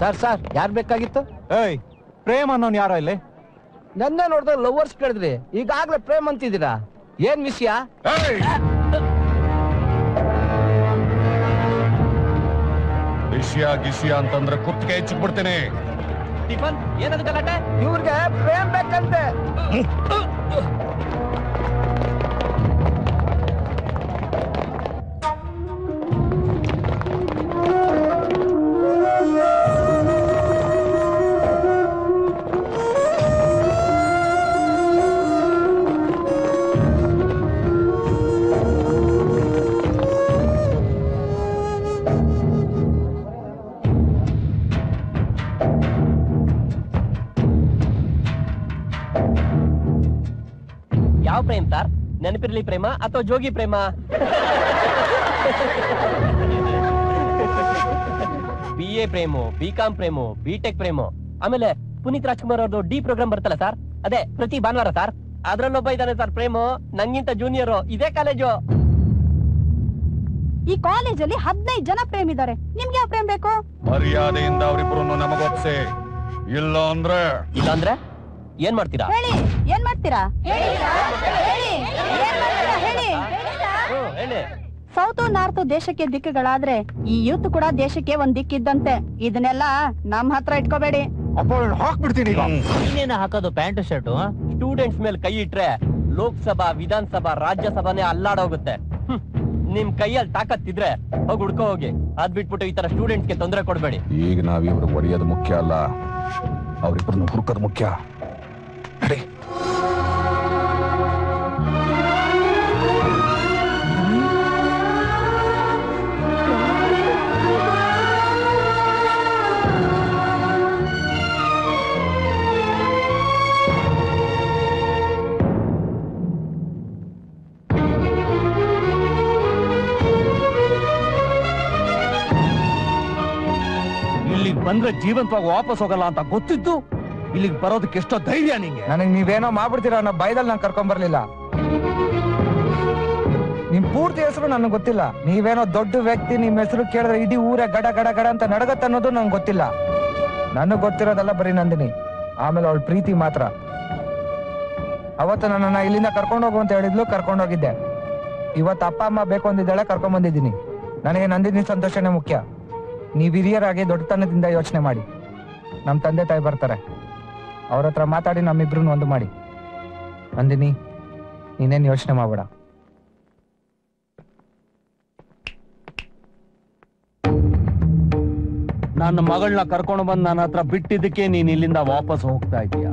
Sir sir ಯಾರ್ ಬೇಕಾಗಿತ್ತು? ಏಯ್ ಪ್ರೇಮ್ ಅನ್ನೋನ್ ಯಾರೋ ಇಲ್ಲಿ? ನನ್ನ ನೋಡಿದ್ರೆ ಲವರ್ಸ್ ಕೇಳಿದ್ರಿ. ಈಗಾಗ್ಲೇ ಪ್ರೇಮ್ ಅಂತಿದ್ದೀರಾ? ಏನ್ ವಿಷಯ? ವಿಷಯ ಗಿಷಯ ಅಂತಂದ್ರೆ ಕುತ್ತಿಗೆ ಹೆಚ್ಚಿಬಿಡ್ತೀನಿ ಟಿಫನ್ ಏನದು ಗಲಾಟೆ? ಇವ್ರಿಗೆ ಪ್ರೇಮ್ ಬೇಕಂತೆ. ಯಾವ ಪ್ರೇಮ್ ಸರ್ ನೆನಪಿರ್ಲಿ ಪ್ರೇಮ ಅಥವಾ Jogi Prema? B A Premu B Com Premu B Tech Premu. ಆಮೇಲೆ ಪುನೀತ್ ರಾಜ್ಕುಮಾರ್ ಅವ್ರದ್ದು ಡಿ ಪ್ರೋಗ್ರಾಮ್ ಬರ್ತಲ್ಲ ಸರ್ ಅದೇ ಪ್ರತಿ ಭಾನುವಾರ ಸರ್ ಅದ್ರಲ್ಲೊಬ್ಬ ಇದ್ದಾನೆ ಸರ್ ಪ್ರೇಮು. ನಂಗಿಂತ ಜೂನಿಯರ್ ಇದೇ ಕಾಲೇಜು ಈ ಕಾಲೇಜಲ್ಲಿ ಹದಿನೈದು ಜನ ಪ್ರೇಮ್ ಇದ್ದಾರೆ ನಿಮ್ಗೆ ಯಾವ ಪ್ರೇಮ್ ಬೇಕು? ಮರ್ಯಾದೆಯಿಂದ ಅವರಿಬ್ರು ನಮಗೊಪ್ಸೆ. ಇಲ್ಲ ಅಂದ್ರೆ ಇಲ್ಲಾಂದ್ರೆ? ಏನ್ ಮಾಡ್ತೀರಾ? ಹೇಳಿ ಏನ್ ಮಾಡ್ತೀರಾ? ಹೇಳಿ ಏನ್ ಮಾಡ್ತೀರಾ? ಹೇಳಿ. ಹೇಳಿ. ಸೌತ್ ನಾರ್ತ್ ದೇಶಕ್ಕೆ ದಿಕ್ಕುಗಳಾದ್ರೆ ಈ ಯೂತ್ ಕೂಡ ದೇಶಕ್ಕೆ ಒಂದ್ ದಿಕ್ಕಿದ್ದಂತೆ. ಇದನ್ನೆಲ್ಲ ನಮ್ ಹತ್ರ ಇಟ್ಕೋಬೇಡಿ. ಹಾಕ್ಬಿಡ್ತೀನಿ ಈಗ. ನೀನೇನ ಹಾಕೋದು ಪ್ಯಾಂಟ್ ಶರ್ಟ್? ಸ್ಟೂಡೆಂಟ್ಸ್ ಮೇಲೆ ಕೈ ಇಟ್ರೆ ಲೋಕಸಭಾ ವಿಧಾನಸಭಾ ರಾಜ್ಯಸಭಾನೇ ಅಲ್ಲಾಡೋಗುತ್ತೆ. ಹ್ಮ್. ನಿಮ್ ಕೈಯಲ್ಲಿ ತಾಕತ್ತಿದ್ರೆ ಹೋಗಿ ಹುಡ್ಕೋ ಹೋಗಿ. ಅದ್ ಬಿಟ್ಬಿಟ್ಟು ಈ ತರ ಸ್ಟೂಡೆಂಟ್ಸ್ಗೆ ತೊಂದರೆ ಕೊಡ್ಬೇಡಿ. ಈಗ ನಾವಿಬ್ರು ಹೊಡೆಯೋದು ಮುಖ್ಯ ಅಲ್ಲ? ಅವ್ರಿಬ್ರು ಹುಡುಕೋದು ಮುಖ್ಯ. ನಡಿ ಬಂದ್ರೆ ಜೀವಂತವಾಗಿ ವಾಪಸ್ ಹೋಗಲ್ಲ ಅಂತ ಗೊತ್ತಿದ್ದು? ಇಲ್ಲಿಗೆ ಬರೋದಕ್ಕೆ ಎಷ್ಟೋ ಧೈರ್ಯ ನಿಂಗೆ. ನನಗೆ ನೀವೇನೋ ಮಾಡ್ಬಿಡ್ತೀರಾ ಅನ್ನೋ ಭಯದಲ್ಲಿ ನಾನು ಕರ್ಕೊಂಡ್ ಬರ್ಲಿಲ್ಲ ನಿಮ್ ಪೂರ್ತಿ ಹೆಸರು ನನಗೆ ಗೊತ್ತಿಲ್ಲ. ನೀವೇನೋ ದೊಡ್ಡ ವ್ಯಕ್ತಿ, ನಿಮ್ ಹೆಸರು ಕೇಳಿದ್ರೆ ಇಡೀ ಊರೇ ಗಡ ಗಡ ಗಡ ಅಂತ ನಡಗತ್ತೆ ಅನ್ನೋದು ನಂಗೆ ಗೊತ್ತಿಲ್ಲ. ನನಗೆ ಗೊತ್ತಿರೋದಲ್ಲ ಬರೀ ನಂದಿನಿ. ಆಮೇಲೆ ಅವಳ ಪ್ರೀತಿ ಮಾತ್ರ. ಅವತ್ತು ನನ್ನನ್ನ ಇಲ್ಲಿಂದ ಕರ್ಕೊಂಡು ಹೋಗು ಅಂತ ಹೇಳಿದ್ಲು, ಕರ್ಕೊಂಡು ಹೋಗಿದ್ದೆ. ಇವತ್ತು ಅಪ್ಪ, ಅಮ್ಮ ಬೇಕು ಅಂದಿದ್ದಾಳೆ ಕರ್ಕೊಂಡ್ ಬಂದಿದ್ದೀನಿ. ನನಗೆ ನಂದಿನಿ ಸಂತೋಷನೇ ಮುಖ್ಯ. ನೀವು ಹಿರಿಯರಾಗಿ ದೊಡ್ಡತನದಿಂದ ಯೋಚನೆ ಮಾಡಿ. ನಮ್ಮ ತಂದೆ ತಾಯಿ ಬರ್ತಾರೆ. ಅವ್ರ ಹತ್ರ ಮಾತಾಡಿ ನಮ್ಮಿಬ್ರು ಒಂದು ಮಾಡಿ. ನಂದಿನಿ, ನೀನೇನ್ ಯೋಚನೆ ಮಾಡಬೇಡ. ನನ್ನ ಮಗಳನ್ನ ಕರ್ಕೊಂಡು ಬಂದು ನನ್ನ ಹತ್ರ ಬಿಟ್ಟಿದ್ದಕ್ಕೆ ನೀನ್ ಇಲ್ಲಿಂದ ವಾಪಸ್ ಹೋಗ್ತಾ ಇದೀಯ